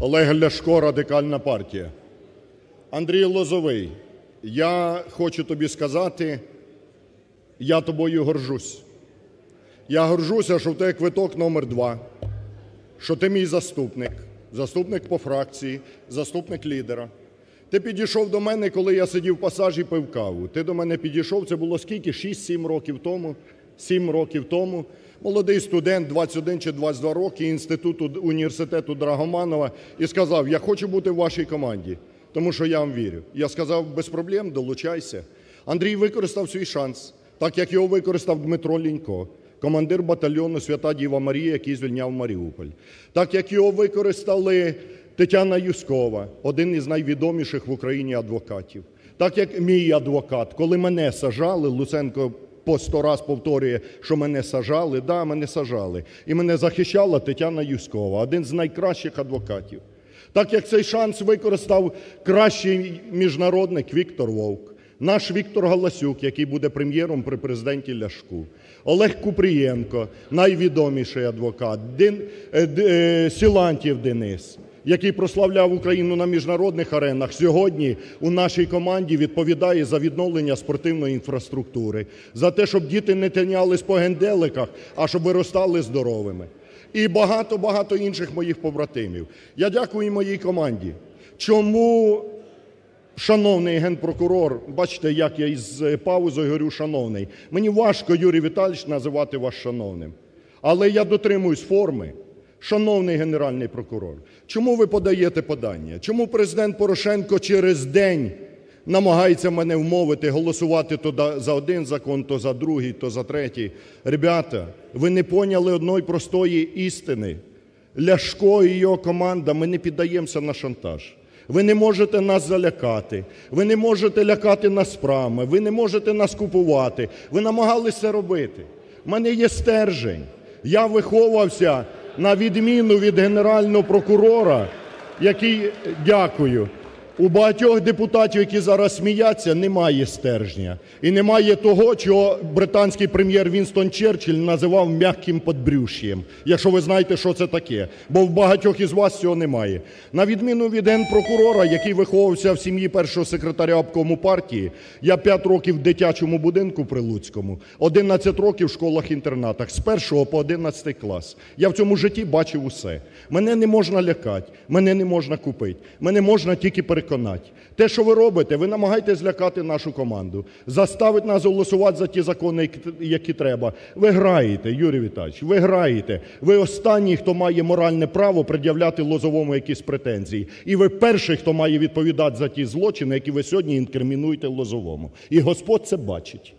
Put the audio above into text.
Олег Ляшко, Радикальна партія. Андрій Лозовий, я хочу тобі сказати, я тобою горжусь. Я горжуся, що в тебе квиток номер два, що ти мій заступник, заступник по фракції, заступник лідера. Ти підійшов до мене, коли я сидів в пасажі пив каву. Ти до мене підійшов, це було скільки? 6-7 років тому. 7 років тому. Молодий студент, 21 чи 22 роки, інституту університету Драгоманова, і сказав: Я хочу бути в вашій команді, тому що я вам вірю. Я сказав, без проблем, долучайся. Андрій використав свій шанс, так як його використав Дмитро Лінько, командир батальйону Свята Діва Марія, який звільняв Маріуполь. Так як його використали Тетяна Юскова, один із найвідоміших в Україні адвокатів. Так як мій адвокат, коли мене сажали, Луценко по сто раз повторює, що мене сажали, да, мене сажали. І мене захищала Тетяна Юскова, один з найкращих адвокатів. Так як цей шанс використав кращий міжнародник Віктор Вовк, наш Віктор Галасюк, який буде прем'єром при президенті Ляшку, Олег Купрієнко, найвідоміший адвокат, Дин, е, е, Сілантів Денис, який прославляв Україну на міжнародних аренах, сьогодні у нашій команді відповідає за відновлення спортивної інфраструктури, за те, щоб діти не тинялись по генделиках, а щоб виростали здоровими. І багато-багато інших моїх побратимів. Я дякую моїй команді. Чому Шановний генпрокурор, бачите, як я із паузою говорю, шановний. Мені важко, Юрій Віталійович, називати вас шановним. Але я дотримуюсь форми. Шановний Генеральний прокурор, чому ви подаєте подання? Чому президент Порошенко через день намагається мене вмовити голосувати то за один закон, то за другий, то за третій? Ребята, ви не поняли одної простої істини. Ляшко і його команда, ми не піддаємося на шантаж. Ви не можете нас залякати, ви не можете лякати нас справами, ви не можете нас купувати. Ви намагалися робити. У мене є стержень. Я виховався на відміну від генерального прокурора, який дякую. У багатьох депутатів, які зараз сміються, немає стержня. І немає того, чого британський прем'єр Вінстон Черчилль називав м'яким подбрюш'ям, якщо ви знаєте, що це таке. Бо в багатьох із вас цього немає. На відміну від генпрокурора, який виховувався в сім'ї першого секретаря обкому партії, я 5 років в дитячому будинку при Луцькому, 11 років в школах-інтернатах, з 1 по 11 клас. Я в цьому житті бачив усе. Мене не можна лякати, мене не можна купити, мене можна тільки переконати. Те, що ви робите, ви намагаєтесь злякати нашу команду, заставити нас голосувати за ті закони, які треба. Ви граєте, Юрій Віталійович, ви граєте. Ви останній, хто має моральне право пред'являти Лозовому якісь претензії. І ви перший, хто має відповідати за ті злочини, які ви сьогодні інкримінуєте Лозовому. І Господь це бачить.